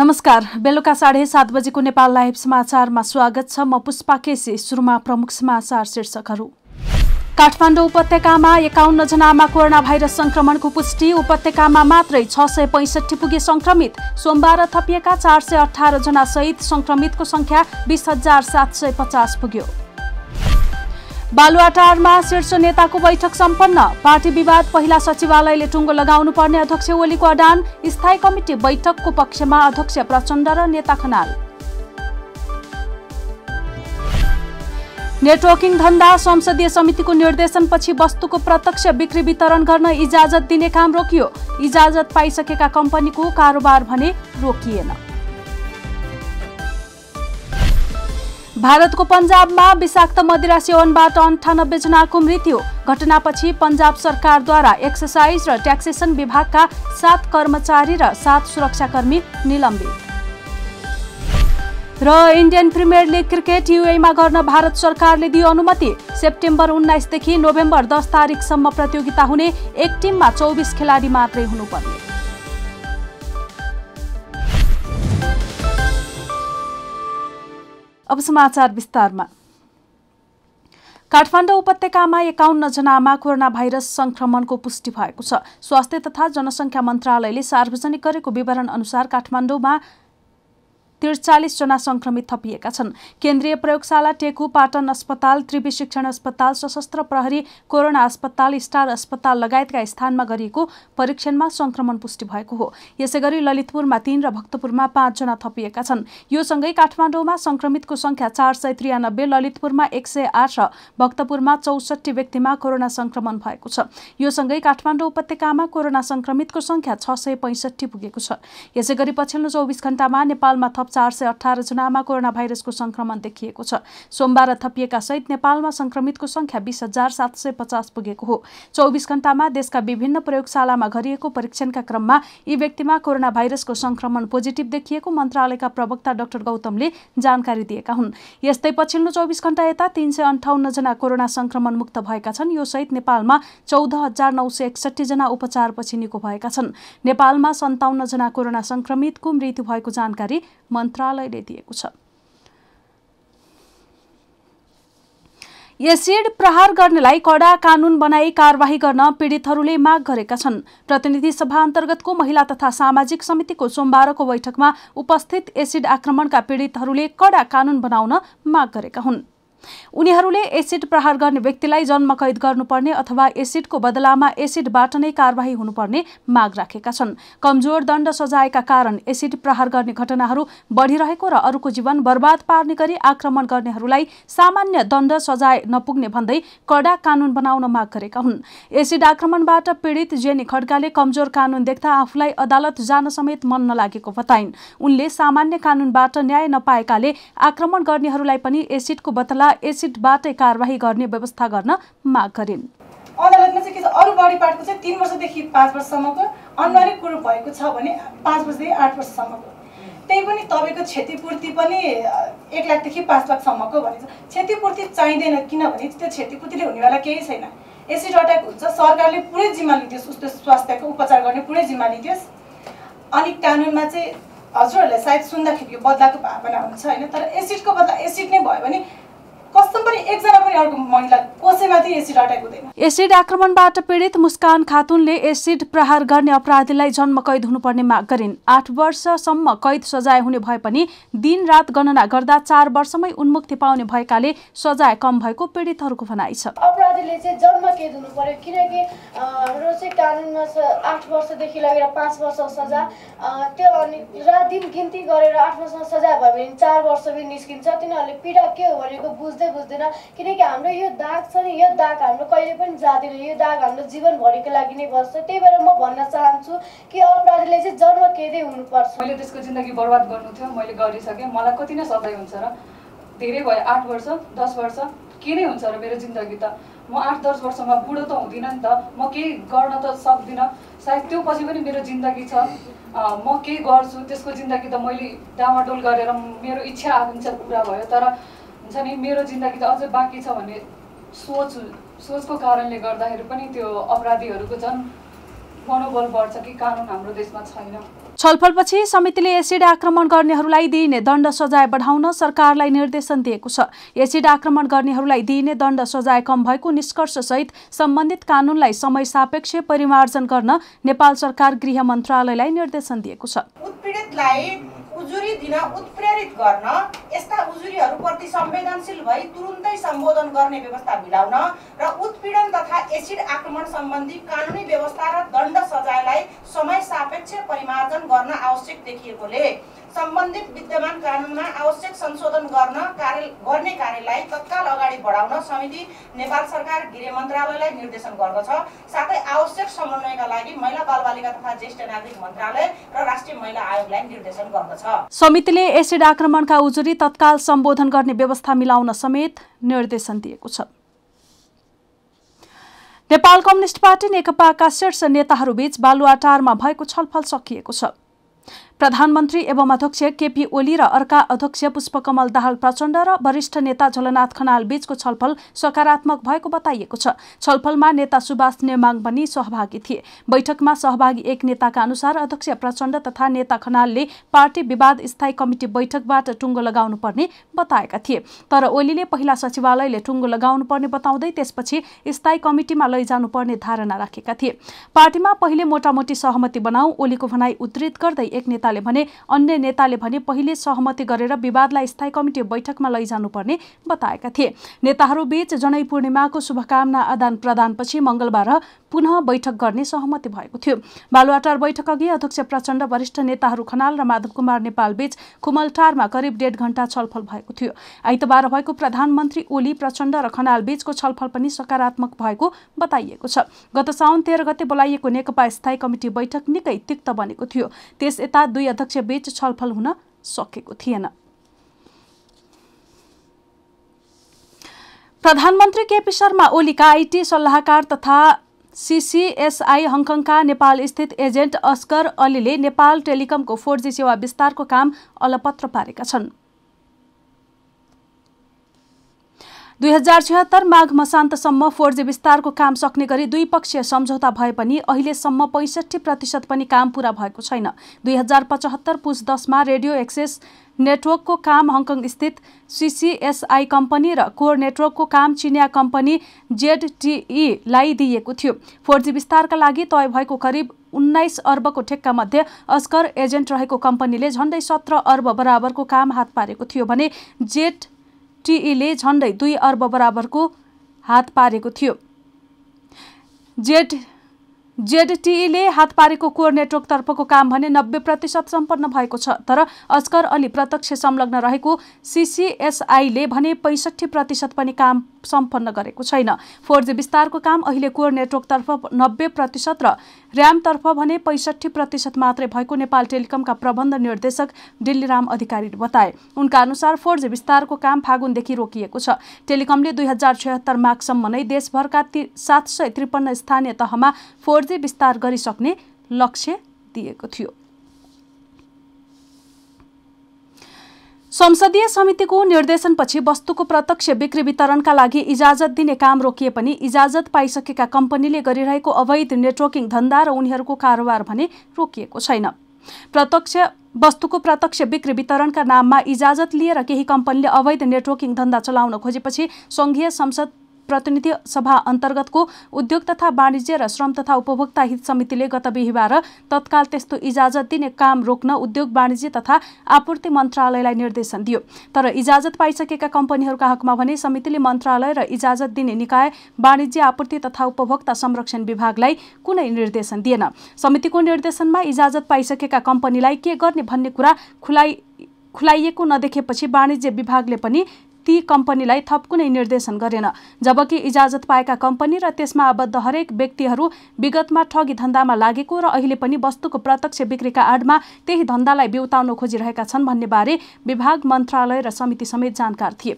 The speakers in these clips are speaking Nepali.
नमस्कार बेलुका साढे सात बजेको नेपाल लाइभ समाचारमा स्वागत छ। म पुष्पा केसी सुरुमा प्रमुख समाचार शीर्षकहरू। काठमाडौँ उपत्यकामा एकाउन्न जनामा कोरोना भाइरस संक्रमणको पुष्टि। उपत्यकामा मात्रै छ सय पैँसठी पुगे संक्रमित सोमबार थपिएका चार सय अठार जना सहित संक्रमितको संख्या बिस हजार सात सय पचास पुग्यो। बालुवाटारमा शीर्ष नेताको बैठक सम्पन्न। पार्टी विवाद पहिला सचिवालयले टुङ्गो लगाउनु पर्ने अध्यक्ष ओलीको अडान। स्थायी कमिटी बैठकको पक्षमा अध्यक्ष प्रचण्ड र नेता खनाल। नेटवर्किङ धन्दा संसदीय समितिको निर्देशनपछि वस्तुको प्रत्यक्ष बिक्री वितरण गर्न इजाजत दिने काम रोकियो। इजाजत पाइसकेका कम्पनीको कारोबार भने रोकिएन। भारतको पन्जाबमा विषाक्त मदिरा सेवनबाट अन्ठानब्बे जनाको मृत्यु। घटनापछि पन्जाब सरकारद्वारा एक्सर्साइज र ट्याक्सेसन विभागका सात कर्मचारी र सात सुरक्षाकर्मी निलम्बित। र इन्डियन प्रिमियर लिग क्रिकेट युएमा गर्न भारत सरकारले दियो अनुमति। सेप्टेम्बर उन्नाइसदेखि नोभेम्बर दस तारिकसम्म प्रतियोगिता हुने एक टिममा चौबिस खेलाडी मात्रै हुनुपर्ने। अब समाचार विस्तारमा। काठमाडौँ उपत्यकामा एकाउन्न जनामा कोरोना भाइरस संक्रमणको पुष्टि भएको छ। स्वास्थ्य तथा जनसङ्ख्या मन्त्रालयले सार्वजनिक गरेको विवरण अनुसार काठमाडौँमा त्रिचालिसजना संक्रमित थपिएका छन्। केन्द्रीय प्रयोगशाला टेकु पाटन अस्पताल त्रिवी शिक्षण अस्पताल सशस्त्र प्रहरी कोरोना अस्पताल स्टार अस्पताल लगायतका स्थानमा गरिएको परीक्षणमा संक्रमण पुष्टि भएको हो। यसै गरी ललितपुरमा तीन र भक्तपुरमा पाँचजना थपिएका छन्। यो सँगै काठमाडौँमा संक्रमितको संख्या चार सय त्रियानब्बे ललितपुरमा एक सय आठ र भक्तपुरमा चौसठी व्यक्तिमा कोरोना संक्रमण भएको छ। यो सँगै काठमाडौँ उपत्यकामा कोरोना संक्रमितको संख्या छ सय पैँसठी पुगेको छ। यसै गरी पछिल्लो चौबिस घण्टामा नेपालमा थप चार सय अठार जनामा कोरोना भाइरसको संक्रमण देखिएको छ। सोमबार थपिएका सहित नेपालमा संक्रमितको संख्या बिस हजार सात सय पचास पुगेको हो। चौबिस घण्टामा देशका विभिन्न प्रयोगशालामा गरिएको परीक्षणका क्रममा यी व्यक्तिमा कोरोना भाइरसको संक्रमण पोजिटिभ देखिएको मन्त्रालयका प्रवक्ता डाक्टर गौतमले जानकारी दिएका हुन्। यस्तै पछिल्लो चौबिस घण्टा यता तीन सय अन्ठाउन्न जना कोरोना संक्रमण मुक्त भएका छन्। यो सहित नेपालमा चौध हजार नौ सय एकसठी जना उपचारपछि निको भएका छन्। नेपालमा सन्ताउन्न जना कोरोना संक्रमितको मृत्यु भएको जानकारी मन्त्रालयले दिएको छ। एसिड प्रहार गर्नेलाई कडा कानून बनाई कारवाही गर्न पीडितहरूले माग गरेका छन्। प्रतिनिधि सभा अन्तर्गतको महिला तथा सामाजिक समितिको सोमबारको बैठकमा उपस्थित एसिड आक्रमणका पीडितहरूले कडा कानून बनाउन माग गरेका हुन्। उनीहरूले एसिड प्रहार गर्ने व्यक्तिलाई जन्म कैद गर्नुपर्ने अथवा एसिडको बदलामा एसिडबाट नै कारवाही हुनुपर्ने माग राखेका छन्। कमजोर दण्ड सजायका कारण एसिड प्रहार गर्ने घटनाहरू बढिरहेको र अरूको जीवन बर्बाद पार्ने गरी आक्रमण गर्नेहरूलाई सामान्य दण्ड सजाय नपुग्ने भन्दै कडा कानून बनाउन माग गरेका हुन्। एसिड आक्रमणबाट पीडित जेनी खड्काले कमजोर कानून देख्दा आफूलाई अदालत जान समेत मन नलागेको बताइन्। उनले सामान्य कानूनबाट न्याय नपाएकाले आक्रमण गर्नेहरूलाई पनि एसिडको बदला एसिडबाटै कारवाही गर्ने व्यवस्था गर्न माग गरिन्। अदालतमा चाहिँ के छ? अरू बडी पार्टको चाहिँ तिन वर्षदेखि पाँच वर्षसम्मको अनिवार्य कुरो भएको छ भने पाँच वर्षदेखि आठ वर्षसम्मको। त्यही पनि तपाईँको क्षतिपूर्ति पनि एक लाखदेखि पाँच लाखसम्मको भनेको छ। क्षतिपूर्ति चाहिँदैन किनभने त्यो क्षतिपूर्तिले हुनेवाला केही छैन। एसिड अट्याक हुन्छ सरकारले पुरै जिम्मा लिदियोस् उसको स्वास्थ्यको उपचार गर्ने पुरै जिम्मा लिदियोस् अनि कानुनमा चाहिँ हजुरहरूलाई सायद सुन्दाखेरि यो बदलाको भावना हुन्छ होइन? तर एसिडको बदला एसिड नै भयो भने पनि एकजना पनि अर्को महिला कसैमाथि एसिड अट्याक हुँदैन। एसिड आक्रमणबाट पीडित मुस्कान खातुनले एसिड प्रहार गर्ने अपराधीलाई जन्म कैद हुनुपर्ने माग गरिन्। आठ वर्षसम्म कैद सजाय हुने भए पनि दिन रात गणना गर्दा चार वर्षमै उन्मुक्ति पाउने भएकाले सजाय कम भएको पीडितहरूको भनाइ छ। अपराधीले चाहिँ जन्म कैद हुनु पर्यो किनकि हाम्रो चाहिँ कानुनमा आठ वर्षदेखि लगेर पाँच वर्ष सजाय त्यो अनि रात दिन गिन्ती गरेर आठ वर्ष सजाय भयो भने चार वर्ष पनि निस्किन्छ। तिनीहरूले पीडा के हो भनेको बुझ्दै बुझ्दैन। किनकि हाम्रो यो दाग छ नि यो दाग हाम्रो कहिले पनि जाँदैन। यो दाग हाम्रो जीवनभरिको लागि नै बस्छ। त्यही भएर म भन्न चाहन्छु कि अपराधीले चाहिँ जन्म कैदै हुनुपर्छ? मैले त्यसको जिन्दगी बर्बाद गर्नु थियो मैले गरिसकेँ। मलाई कति नै सजाय हुन्छ र धेरै भयो। आठ वर्ष दस वर्ष के नै हुन्छ र मेरो जिन्दगी त। म आठ दस वर्षमा बुढो त हुँदिनँ नि त। म केही गर्न त सक्दिनँ। सायद त्यो पछि पनि मेरो जिन्दगी छ। म केही गर्छु। त्यसको जिन्दगी त मैले डामाडोल गरेर मेरो इच्छा आकाङ्क्षा पुरा भयो। तर हुन्छ नि मेरो जिन्दगी त अझै बाँकी छ भन्ने सोच सोचको कारणले गर्दाखेरि पनि त्यो अपराधीहरूको झन् मनोबल बढ्छ कि कानुन हाम्रो देशमा छैन। छलफलपछि समितिले एसिड आक्रमण गर्नेहरूलाई दिइने दण्ड सजाय बढाउन सरकारलाई निर्देशन दिएको छ। एसिड आक्रमण गर्नेहरूलाई दिइने दण्ड सजाय कम भएको निष्कर्षसहित सम्बन्धित कानुनलाई समय सापेक्ष परिमार्जन गर्न नेपाल सरकार गृह मन्त्रालयलाई निर्देशन दिएको छ। उत्पीडितलाई उजुरी दिन उत्प्रेरित गर्न यस्ता उजुरीहरूप्रति संवेदनशील भई तुरुन्तै सम्बोधन गर्ने व्यवस्था मिलाउन र उत्पीडन तथा एसिड आक्रमण सम्बन्धी कानुनी व्यवस्था र दण्ड सजायलाई समय सापेक्ष परिमार्जन गर्न आवश्यक देखिएकोले सम्बन्धित विद्यमान कानुनमा आवश्यक संशोधन गर्न कार्य गर्ने कार्यलाई तत्काल अगाडि बढाउन समिति नेपाल सरकार गृह मन्त्रालयलाई निर्देशन गर्दछ। साथै आवश्यक समन्वयका लागि महिला बालबालिका तथा ज्येष्ठ नागरिक मन्त्रालय र राष्ट्रिय महिला आयोगलाई निर्देशन गर्दछ। समितिले एसिड आक्रमणका उजुरी तत्काल सम्बोधन गर्ने व्यवस्था मिलाउन समेत निर्देशन दिएको छ। नेपाल कम्युनिस्ट पार्टी नेकपाका शीर्ष नेताहरूबीच बालुवाटारमा भएको छलफल सकिएको छ। प्रधानमन्त्री एवं अध्यक्ष केपी ओली र अर्का अध्यक्ष पुष्पकमल दाहाल प्रचण्ड र वरिष्ठ नेता झलनाथ खनाल बीचको छलफल सकारात्मक भएको बताइएको छ। छलफलमा नेता सुभाष नेमाङ पनि सहभागी थिए। बैठकमा सहभागी एक नेताका अनुसार अध्यक्ष प्रचण्ड तथा नेता खनालले पार्टी विवाद स्थायी कमिटी बैठकबाट टुङ्गो लगाउनु पर्ने बताएका थिए। तर ओलीले पहिला सचिवालयले टुङ्गो लगाउनु पर्ने बताउँदै त्यसपछि स्थायी कमिटीमा लैजानु पर्ने धारणा राखेका थिए। पार्टीमा पहिले मोटामोटी सहमति बनाऊ ओलीको भनाई उद्धृत गर्दै एक नेता नेताले भने अन्य नेताले भने पहिले सहमति गरेर विवादलाई स्थायी कमिटी बैठकमा लैजानुपर्ने बताएका थिए। नेताहरूबीच जनै पूर्णिमाको शुभकामना आदान प्रदानपछि मङ्गलबार पुनः बैठक गर्ने सहमति भएको थियो। बालुवाटार बैठक अघि अध्यक्ष प्रचण्ड वरिष्ठ नेताहरू खनाल र माधव कुमार नेपाल बीच खुमलटारमा करिब डेढ घण्टा छलफल भएको थियो। आइतबार भएको प्रधानमन्त्री ओली प्रचण्ड र खनाल बीचको छलफल पनि सकारात्मक भएको बताइएको छ। गत साउन तेह्र गते बोलाइएको नेकपा स्थायी कमिटी बैठक निकै तिक्त बनेको थियो। त्यस यता दुई अध्यक्ष बीच छलफल हुन सकेको थिएन। प्रधानमन्त्री केपी शर्मा ओलीका आइटी सल्लाहकार तथा सिसिएसआई हङकङका नेपाल स्थित एजेन्ट अस्कर अलीले नेपाल टेलिकमको फोर जी सेवा विस्तारको काम अलपत्र पारेका छन्। दुई हजार छिहत्तर माघ मसान्तसम्म जी विस्तारको काम सक्ने गरी द्विपक्षीय सम्झौता भए पनि अहिलेसम्म पैँसठी प्रतिशत पनि काम पूरा भएको छैन। दुई हजार पचहत्तर पुस दसमा रेडियो एक्सेस नेटवर्कको काम हङकङ स्थित सिसिएसआई कम्पनी र कोर नेटवर्कको काम चिनिया कम्पनी जेडटिईलाई दिइएको थियो। फोर जी विस्तारका लागि तय भएको करिब उन्नाइस अर्बको ठेक्का मध्ये अस्कर एजेन्ट रहेको कम्पनीले झण्डै सत्र अर्ब बराबरको काम हात पारेको थियो भने जेट टिईले झण्डै दुई अर्ब बराबरको हात पारेको थियो। जेड जेडटिईले हात पारेको कोर नेटवर्कतर्फको काम भने नब्बे प्रतिशत सम्पन्न भएको छ तर अस्कर अली प्रत्यक्ष संलग्न रहेको सिसिएसआईले भने पैँसठी प्रतिशत पनि काम सम्पन्न गरेको छैन। फोर जी विस्तारको काम अहिले कोर नेटवर्कतर्फ नब्बे प्रतिशत र ऱ्यामतर्फ भने पैँसठी प्रतिशत मात्रै भएको नेपाल टेलिकमका प्रबन्ध निर्देशक दिल्लीराम अधिकारीले बताए। उनका अनुसार फोर जी विस्तारको काम फागुनदेखि रोकिएको छ। टेलिकमले दुई हजार छयत्तर माघसम्म नै देशभरका सात सय त्रिपन्न स्थानीय तहमा फोर जी विस्तार गरिसक्ने लक्ष्य दिएको थियो। संसदीय समितिको निर्देशनपछि वस्तुको प्रत्यक्ष बिक्री वितरणका लागि इजाजत दिने काम रोकिए पनि इजाजत पाइसकेका कम्पनीले गरिरहेको अवैध नेटवर्किङ धन्दा र उनीहरूको कारोबार भने रोकिएको छैन। प्रत्यक्ष वस्तुको प्रत्यक्ष बिक्री वितरणका नाममा इजाजत लिएर केही कम्पनीले अवैध नेटवर्किङ धन्दा चलाउन खोजेपछि सङ्घीय संसद प्रतिनिधि सभा अन्तर्गतको उद्योग तथा वाणिज्य र श्रम तथा उपभोक्ता हित समितिले गत बिहिबार तत्काल त्यस्तो इजाजत दिने काम रोक्न उद्योग वाणिज्य तथा आपूर्ति मन्त्रालयलाई निर्देशन दियो। तर इजाजत पाइसकेका कम्पनीहरूका हकमा भने समितिले मन्त्रालय र इजाजत दिने निकाय वाणिज्य आपूर्ति तथा उपभोक्ता संरक्षण विभागलाई कुनै निर्देशन दिएन। समितिको निर्देशनमा इजाजत पाइसकेका कम्पनीलाई के गर्ने भन्ने कुरा खुलाइ खुलाइएको नदेखेपछि वाणिज्य विभागले पनि ती कम्पनीलाई थप कुनै निर्देशन गरेन। जबकि इजाजत पाएका कम्पनी र त्यसमा आबद्ध हरेक व्यक्तिहरू विगतमा ठगी धन्दामा लागेको र अहिले पनि वस्तुको प्रत्यक्ष बिक्रीका आडमा त्यही धन्दालाई बिउताउन खोजिरहेका छन् भन्ने बारे विभाग मन्त्रालय र समिति समेत जानकार थिए।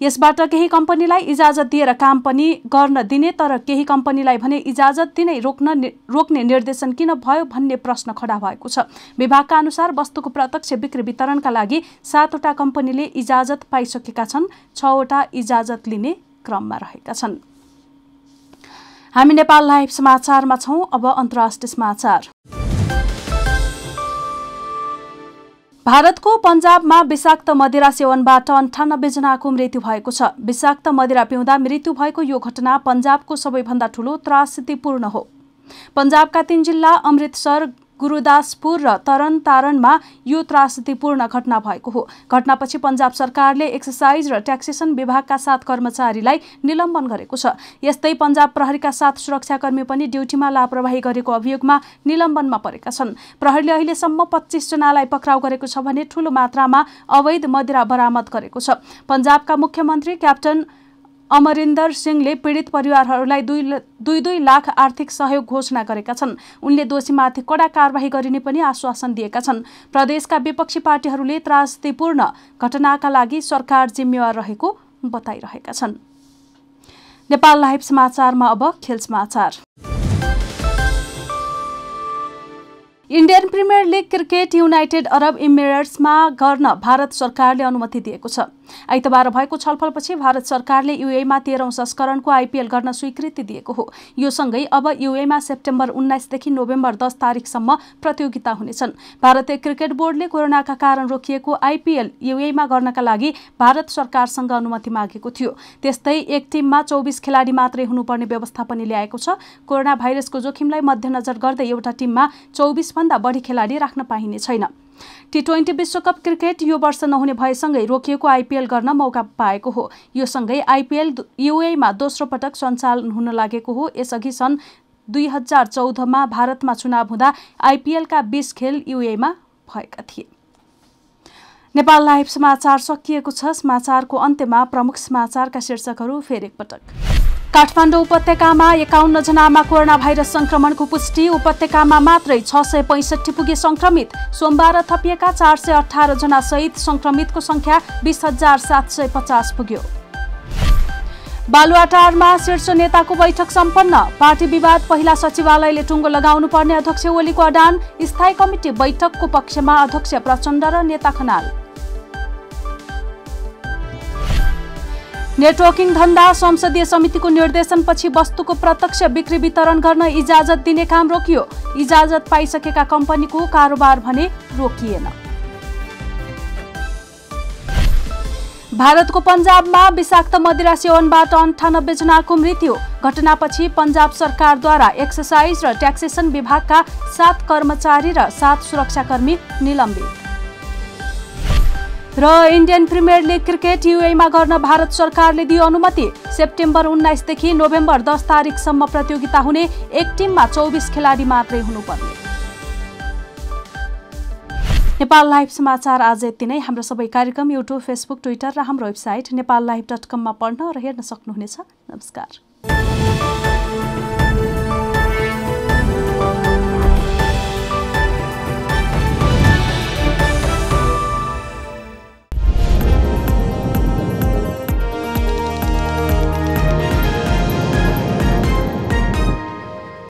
यसबाट केही कम्पनीलाई इजाजत दिएर काम पनि गर्न दिने तर केही कम्पनीलाई भने इजाजत दिनै रोक्न रोक्ने निर्देशन किन भयो भन्ने प्रश्न खडा भएको छ। विभागका अनुसार वस्तुको प्रत्यक्ष बिक्री वितरणका लागि सातवटा कम्पनीले इजाजत पाइसकेका छन् छवटा इजाजत लिने क्रममा रहेका छन्। हामी नेपाल लाइभ समाचारमा छौँ अब अन्तर्राष्ट्रिय समाचार। भारतको पन्जाबमा विषाक्त मदिरा सेवनबाट अन्ठानब्बे जनाको मृत्यु भएको छ। विषाक्त मदिरा पिउँदा मृत्यु भएको यो घटना पन्जाबको सबैभन्दा ठूलो त्रासदीपूर्ण हो। पन्जाबका तीन जिल्ला अमृतसर गुरुदासपुर र तरन तारणमा यो त्रासदीपूर्ण घटना भएको हो। घटनापछि पन्जाब सरकारले एक्सर्साइज र ट्याक्सेसन विभागका सात कर्मचारीलाई निलम्बन गरेको छ। यस्तै पन्जाब प्रहरीका सात सुरक्षाकर्मी पनि ड्युटीमा लापरवाही गरेको अभियोगमा निलम्बनमा परेका छन्। प्रहरीले अहिलेसम्म पच्चिसजनालाई पक्राउ गरेको छ भने ठूलो मात्रामा अवैध मदिरा बरामद गरेको छ। पन्जाबका मुख्यमन्त्री क्याप्टन अमरिन्दर सिंहले पीडित परिवारहरूलाई दुई दुई दुई लाख आर्थिक सहयोग घोषणा गरेका छन्। उनले दोषीमाथि कडा कारवाही गरिने पनि आश्वासन दिएका छन्। प्रदेशका विपक्षी पार्टीहरूले त्रासदीपूर्ण घटनाका लागि सरकार जिम्मेवार रहेको बताइरहेका छन्। नेपाल लाइभ समाचारमा अब खेल समाचार। Indian Premier League cricket United Arab इमिरेट्समा गर्न भारत सरकारले अनुमति दिएको छ। आइतबार भएको छलफलपछि भारत सरकारले युएमा तेह्रौं संस्करणको आइपिएल गर्न स्वीकृति दिएको हो। यो सँगै अब युएमा सेप्टेम्बर उन्नाइसदेखि नोभेम्बर दस तारिकसम्म प्रतियोगिता हुनेछन्। भारतीय क्रिकेट बोर्डले कोरोनाका कारण रोकिएको आइपिएल युएमा गर्नका लागि भारत सरकारसँग अनुमति मागेको थियो। त्यस्तै एक टिममा चौबिस खेलाडी मात्रै हुनुपर्ने व्यवस्था पनि ल्याएको छ। कोरोना भाइरसको जोखिमलाई मध्यनजर गर्दै एउटा टिममा चौबिसभन्दा बढी खेलाडी राख्न पाइने छैन। टी ट्वेन्टी विश्वकप क्रिकेट यो वर्ष नहुने भएसँगै रोकिएको आइपिएल गर्न मौका पाएको हो। यो सँगै आइपिएल युएमा दोस्रो पटक सञ्चालन हुन लागेको हो। यसअघि सन् दुई हजार चौधमा भारतमा चुनाव हुँदा आइपिएलका बिस खेल युएमा भएका थिए। नेपाल लाइभ समाचार सकिएको छ। समाचारको अन्त्यमा प्रमुख समाचारका शीर्षकहरू फेरि एकपटक। काठमाडौँ उपत्यकामा एकाउन्न जनामा कोरोना भाइरस संक्रमणको पुष्टि। उपत्यकामा मात्रै छ सय पैँसठी पुगे संक्रमित सोमबार थपिएका चार सय अठार जना सहित संक्रमितको संख्या बिस हजार सात सय पचास पुग्यो। बालुवाटारमा शीर्ष नेताको बैठक सम्पन्न। पार्टी विवाद पहिला सचिवालयले टुङ्गो लगाउनु पर्ने अध्यक्ष ओलीको अडान। स्थायी कमिटी बैठकको पक्षमा अध्यक्ष प्रचण्ड र नेता खनाल। नेटवर्किङ धन्दा संसदीय समितिको निर्देशनपछि वस्तुको प्रत्यक्ष बिक्री वितरण गर्न इजाजत दिने काम रोकियो। इजाजत पाइसकेका कम्पनीको कारोबार भने रोकिएन। भारतको पन्जाबमा विषाक्त मदिरा सेवनबाट अन्ठानब्बे जनाको मृत्यु। घटनापछि पन्जाब सरकारद्वारा एक्सर्साइज र ट्याक्सेसन विभागका सात कर्मचारी र सात सुरक्षाकर्मी निलम्बित। र इन्डियन प्रिमियर लिग क्रिकेट युएमा गर्न भारत सरकारले दियो अनुमति। सेप्टेम्बर उन्नाइसदेखि नोभेम्बर दस तारिकसम्म प्रतियोगिता हुने एक टिममा चौबिस खेलाडी मात्रै हुनुपर्ने। नेपाल लाइभ समाचार आज यति नै। हाम्रो सबै कार्यक्रम युट्युब फेसबुक ट्विटर र हाम्रो वेबसाइट नेपाल लाइभ डट कममा पढ्न र हेर्न सक्नुहुनेछ। नमस्कार।